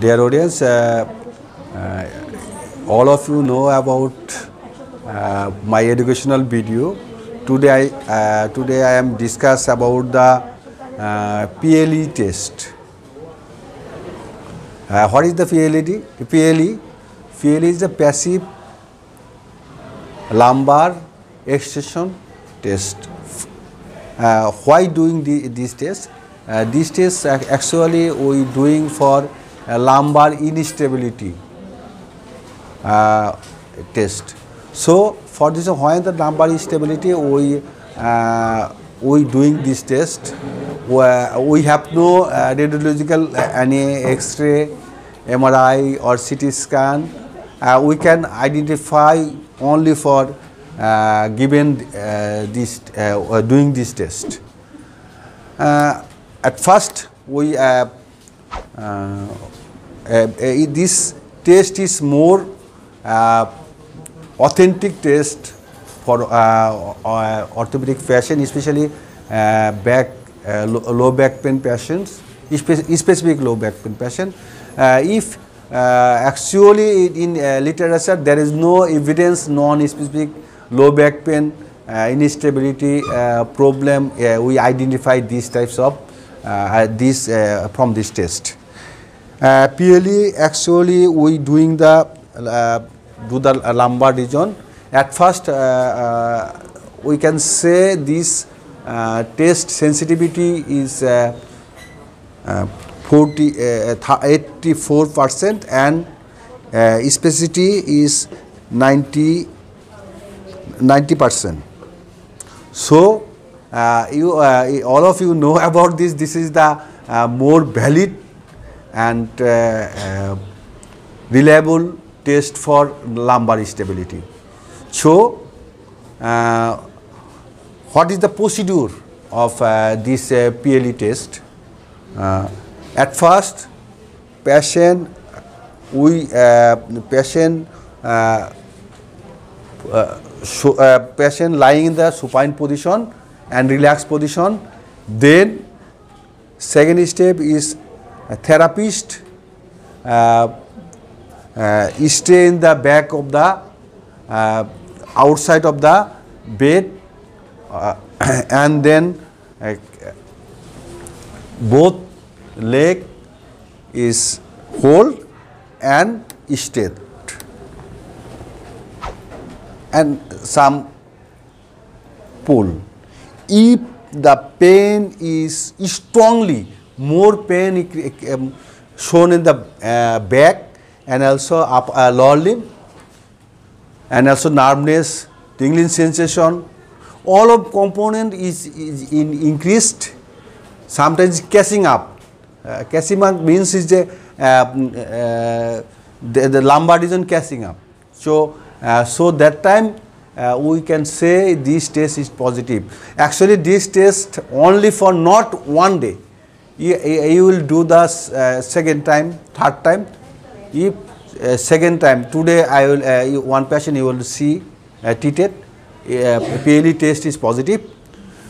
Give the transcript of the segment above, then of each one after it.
Dear audience, uh, uh, all of you know about uh, my educational video. Today I, today I am discuss about the PLE test. Uh, what is the PLED? PLE? PLE is the passive lumbar extension test. Uh, why doing the, this test? These tests actually we doing for uh, lumbar instability uh, test. So for this, when the lumbar instability, we uh, doing this test. We have no radiological any X-ray, MRI or CT scan. We can identify only for given this doing this test. At first, we uh, uh, uh, uh this test is more uh, authentic test for orthopedic fashion, especially back low, low, back pain patients, specific low back pain patient. if actually in literature there is no evidence non-specific low back pain uh, instability uh, problem uh, we identify these types of uh, this uh, from this test. Uh, purely, actually we doing the uh, do the lumbar region. At first uh, uh, we can say this uh, test sensitivity is uh, uh, 40 uh, 84 percent and uh, specificity is 90 90 percent. So, uh, you, uh, all of you know about this, this is the uh, more valid and uh, uh, reliable test for lumbar stability. So, uh, what is the procedure of uh, this uh, PLE test. Uh, at first, patient we uh, patient uh, uh, so, uh, patient lying in the supine position uh, and relaxed position. Then second step is therapist uh, uh, stay in the back of the uh, outside of the bed uh, and then uh, both leg is hold and stay and some pull. if the pain is strongly more pain shown in the uh, back and also up, uh, lower limb and also numbness, tingling sensation, all of component is, is in increased, sometimes catching up. Uh, up means is the, uh, the, the lumbar region catching up. So, so that time uh, we can say this test is positive. Actually, this test only for not one day. You, you will do the uh, second time, third time. If uh, second time, today I will uh, one patient you will see uh, treated, uh, PLE test is positive.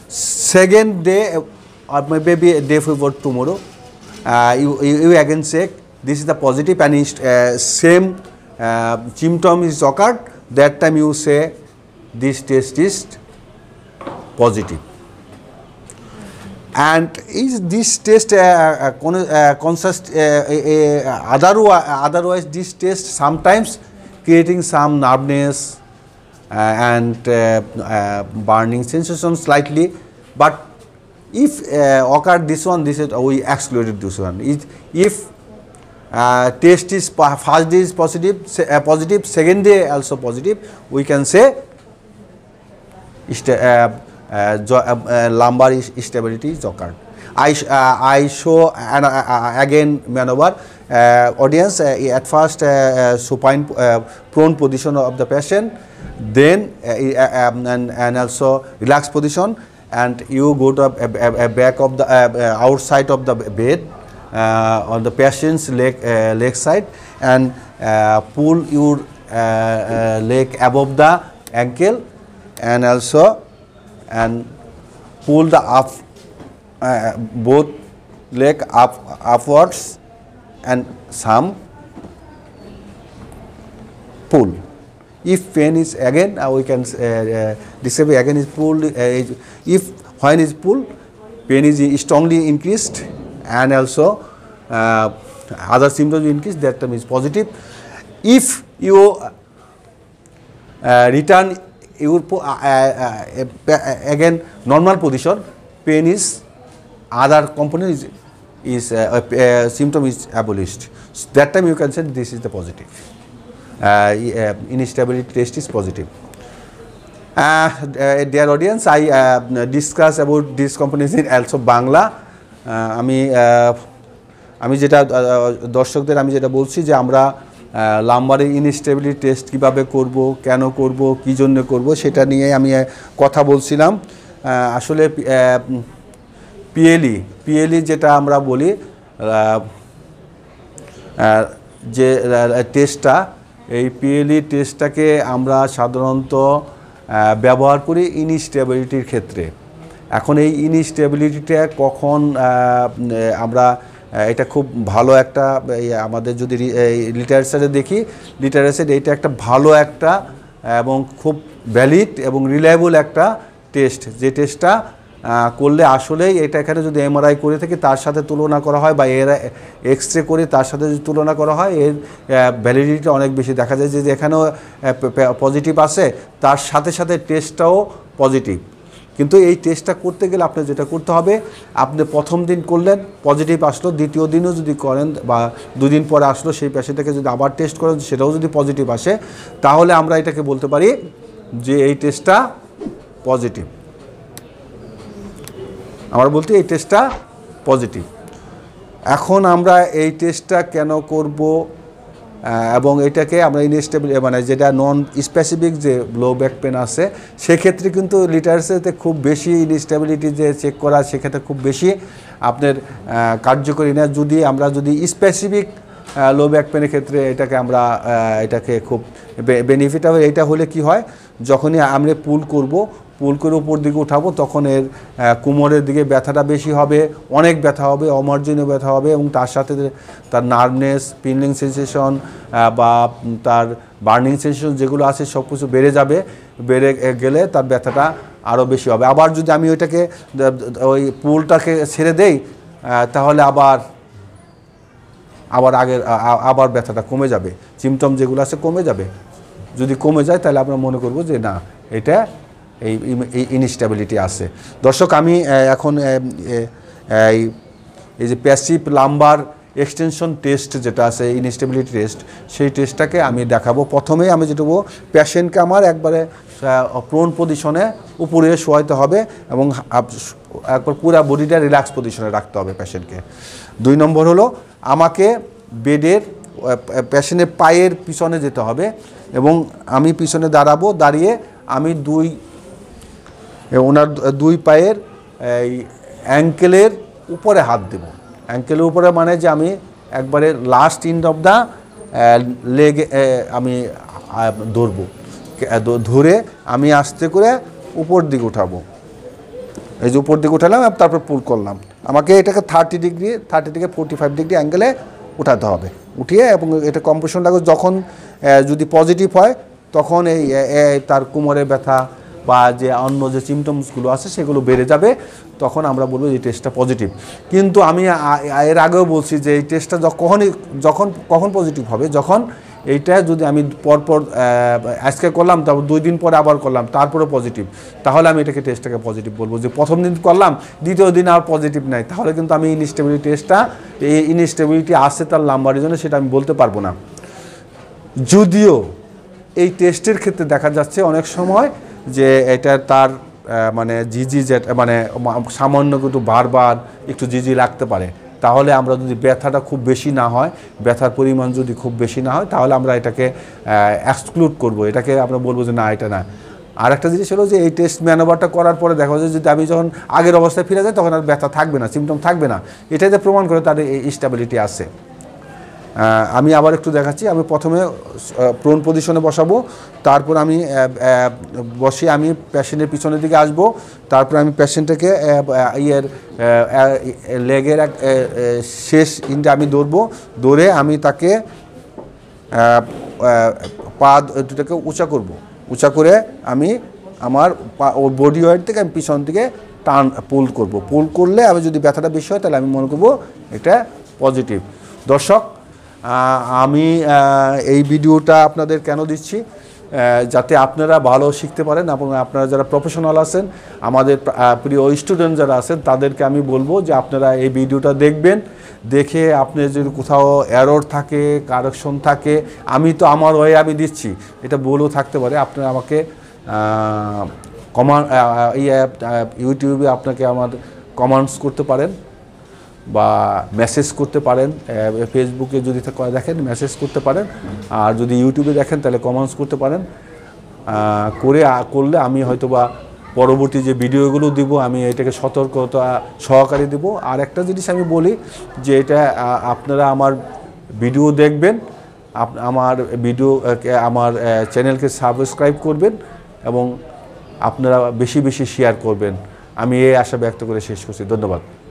Second day uh, or maybe a day before tomorrow, you, you, you, again check this is the positive and same symptom is occurred. That time you say this test is positive. And is this test uh, uh, consist, uh, otherwise, otherwise this test sometimes creating some numbness and burning sensation slightly but if occurred this one this is we excluded this one it, if test is first day is positive, positive second day also positive we can say lumbar stability is occurred. I show again maneuver. Audience at first supine prone position of the patient, then and also relaxed position, and you go to a back of the outside of the bed on the patient's leg side, and pull your leg above the ankle and also and pull the up uh, both leg up upwards and some pull. If pain is again, uh, we can uh, uh, disable again is pulled. Uh, if when is pulled, pain is strongly increased and also uh, other symptoms increase. That term is positive. If you uh, return your again normal position pain is other component is is symptom is abolished that time you can say this is the positive instability test is positive dear audience I discuss about this components in of Bangla আমি uh, আমি যেটা uh, দর্শকদের আমি যেটা বলছি যে আমরা লাম্বারের ইনস্টেবিলিটি টেস্ট কিভাবে করব কেন করব কি জন্য করব সেটা নিয়ে আমি কথা বলছিলাম আসলে পিএলই পিএলই যেটা আমরা বলি যে টেস্টটা এই পিএলই টেস্টটাকে আমরা সাধারণত ব্যবহার করি ইনস্টেবিলিটির ক্ষেত্রে এখন এই ইনস্টেবিলিটিটা কখন আমরা এটা খুব ভালো একটা আমাদের যদি লিটারেচারে দেখি লিটারেচার এটা একটা ভালো একটা এবং খুব ভ্যালিড এবং রিলায়েবল একটা টেস্ট যে টেস্টটা করলে আসলেই এটা এখানে যদি এমআরআই করে থাকি তার সাথে তুলনা করা হয় বা এর এক্স রে করে তার সাথে যদি তুলনা করা হয় এর ভ্যালিডিটি অনেক বেশি দেখা যায় যে এখানেও পজিটিভ আছে তার সাথে সাথে টেস্টটাও পজিটিভ কিন্তু এই টেস্টটা করতে গেলে আপনার যেটা করতে হবে আপনি প্রথম দিন করলেন পজিটিভ আসলো দ্বিতীয় দিনও যদি করেন বা দুদিন পরে আসলো সেই পেশেন্টটাকে যদি আবার টেস্ট করেন সেটাও যদি পজিটিভ আসে তাহলে আমরা এটাকে বলতে পারি যে এই টেস্টটা পজিটিভ আমার বলতে এই টেস্টটা পজিটিভ এখন আমরা এই টেস্টটা কেন করব এবং এটাকে আমরা ইনস্টেবল মানে যেটা নন স্পেসিফিক যে লো ব্যাক পেন আছে সেক্ষেত্রে কিন্তু লিটারসেতে খুব বেশি ইনস্টেবিলিটি যে চেক করা সেক্ষেত্রে খুব বেশি আপনার কার্যকরী না যদি আমরা যদি স্পেসিফিক লো ব্যাক পেনের ক্ষেত্রে এটাকে আমরা এটাকে খুব বেনিফিট হবে এটা হলে কি হয় যখনই আমরা পুল করব পুলকের উপর দিকে উঠাবো তখন এর কোমরের দিকে ব্যথাটা বেশি হবে অনেক ব্যথা হবে অমার্জনীয় ব্যথা হবে এবং তার সাথে তার নার্ভনেস পিনলিং সেন্সেশন বা তার বার্নিং সেন্সেশন যেগুলো আছে সব কিছু বেড়ে যাবে বেড়ে গেলে তার ব্যথাটা আরও বেশি হবে আবার যদি আমি ওইটাকে ওই পুলটাকে ছেড়ে দেই তাহলে আবার আবার আগের আবার ব্যথাটা কমে যাবে সিমটম যেগুলো আছে কমে যাবে যদি কমে যায় তাহলে আমরা মনে করব যে না এটা এই ইনস্টেবিলিটি আছে দর্শক আমি এখন এই এই যে প্যাসিভ লাম্বার এক্সটেনশন টেস্ট যেটা আছে ইনস্টেবিলিটি টেস্ট সেই টেস্টটাকে আমি দেখাবো প্রথমে আমি যেটা বলবো প্যাশেন্টকে আমার একবারে প্রোন পজিশনে উপরে শোয়াইতে হবে এবং একবার পুরো বডিটা রিল্যাক্স পজিশনে রাখতে হবে প্যাশেন্টকে দুই নম্বর হলো আমাকে বেডের প্যাশেন্টের পায়ের পিছনে যেতে হবে এবং আমি পিছনে দাঁড়াবো দাঁড়িয়ে আমি দুই ওনার দুই পায়ের এই অ্যাঙ্কেলের উপরে হাত দেব অ্যাঙ্কেলের উপরে মানে যে আমি একবারে last end of the leg আমি ধরব ধরে আমি আস্তে করে উপর দিকে উঠাবো এই যে উপর দিকে উঠালাম তারপর পুল করলাম আমাকে এটাকে থার্টি ডিগ্রি থার্টি থেকে ফোর্টি ফাইভ ডিগ্রি অ্যাঙ্গেলে উঠাতে হবে উঠিয়ে এবং এটা কম্পোশন কম্পোশনটাকে যখন যদি পজিটিভ হয় তখন এই তার কোমরে ব্যথা বা যে অন্য যে সিমটমসগুলো আছে সেগুলো বেড়ে যাবে তখন আমরা বলবো যে টেস্টটা পজিটিভ কিন্তু আমি এর আগেও বলছি যে এই টেস্টটা কখনই যখন কখন পজিটিভ হবে যখন এইটা যদি আমি পরপর আজকে করলাম তারপর দুই দিন পরে আবার করলাম তারপরে পজিটিভ তাহলে আমি এটাকে টেস্টটাকে পজিটিভ বলবো যে প্রথম দিন করলাম দ্বিতীয় দিন আর পজিটিভ নাই তাহলে কিন্তু আমি ইনস্টেবিলিটি টেস্টটা এই ইনস্টেবিলিটি আসছে তার লাম্বার জন্য সেটা আমি বলতে পারবো না যদিও এই টেস্টের ক্ষেত্রে দেখা যাচ্ছে অনেক সময় যে এটা তার মানে জিজি যেটা মানে সামান্য কিন্তু বারবার একটু জিজি লাগতে পারে তাহলে আমরা যদি ব্যথাটা খুব বেশি না হয় ব্যথার পরিমাণ যদি খুব বেশি না হয় তাহলে আমরা এটাকে এক্সক্লুড করব এটাকে আমরা বলবো যে না এটা না আর একটা জিনিস হলো যে এই টেস্ট ম্যানোভারটা করার পরে দেখা যায় যদি আমি যখন আগের অবস্থায় ফিরে যাই তখন আর ব্যথা থাকবে না সিমটম থাকবে না এটাই যে প্রমাণ করে তার স্টেবিলিটি আছে আমি আবার একটু দেখাচ্ছি আমি প্রথমে প্রোন পজিশনে বসাবো তারপর আমি বসে আমি প্যাশেন্টের পিছনের দিকে আসব তারপর আমি প্যাশেন্টটাকে ইয়ের লেগের এক শেষ ইনটা আমি দৌড়বো দৌড়ে আমি তাকে পা দুটাকে উঁচা করব। উঁচা করে আমি আমার বডি ওয়েট থেকে আমি পিছন থেকে টান পোল করব। পোল করলে আমি যদি ব্যথাটা বেশি হয় তাহলে আমি মনে করবো এটা পজিটিভ দর্শক আমি এই ভিডিওটা আপনাদের কেন দিচ্ছি যাতে আপনারা ভালো শিখতে পারেন এবং আপনারা যারা প্রফেশনাল আছেন আমাদের প্রিয় স্টুডেন্ট যারা আছেন তাদেরকে আমি বলবো যে আপনারা এই ভিডিওটা দেখবেন দেখে আপনি যদি কোথাও অ্যারোর থাকে কারেকশন থাকে আমি তো আমার ওয়ে আমি দিচ্ছি এটা বলেও থাকতে পারে আপনারা আমাকে কমান ইউটিউবে ইয়ে, আপনাকে আমার কমান্ডস করতে পারেন বা মেসেজ করতে পারেন ফেসবুকে যদি দেখেন মেসেজ করতে পারেন আর যদি ইউটিউবে দেখেন তাহলে কমেন্টস করতে পারেন করে করলে আমি হয়তো বা পরবর্তী যে ভিডিওগুলো দিব আমি এটাকে সতর্কতা সহকারে দেবো আর একটা জিনিস আমি বলি যে এটা আপনারা আমার ভিডিও দেখবেন আমার ভিডিও আমার চ্যানেলকে সাবস্ক্রাইব করবেন এবং আপনারা বেশি বেশি শেয়ার করবেন আমি এই আশা ব্যক্ত করে শেষ করছি ধন্যবাদ